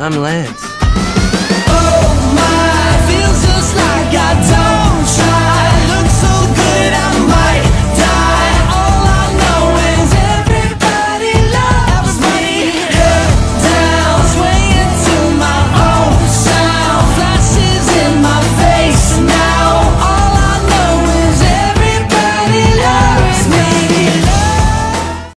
I'm Lance.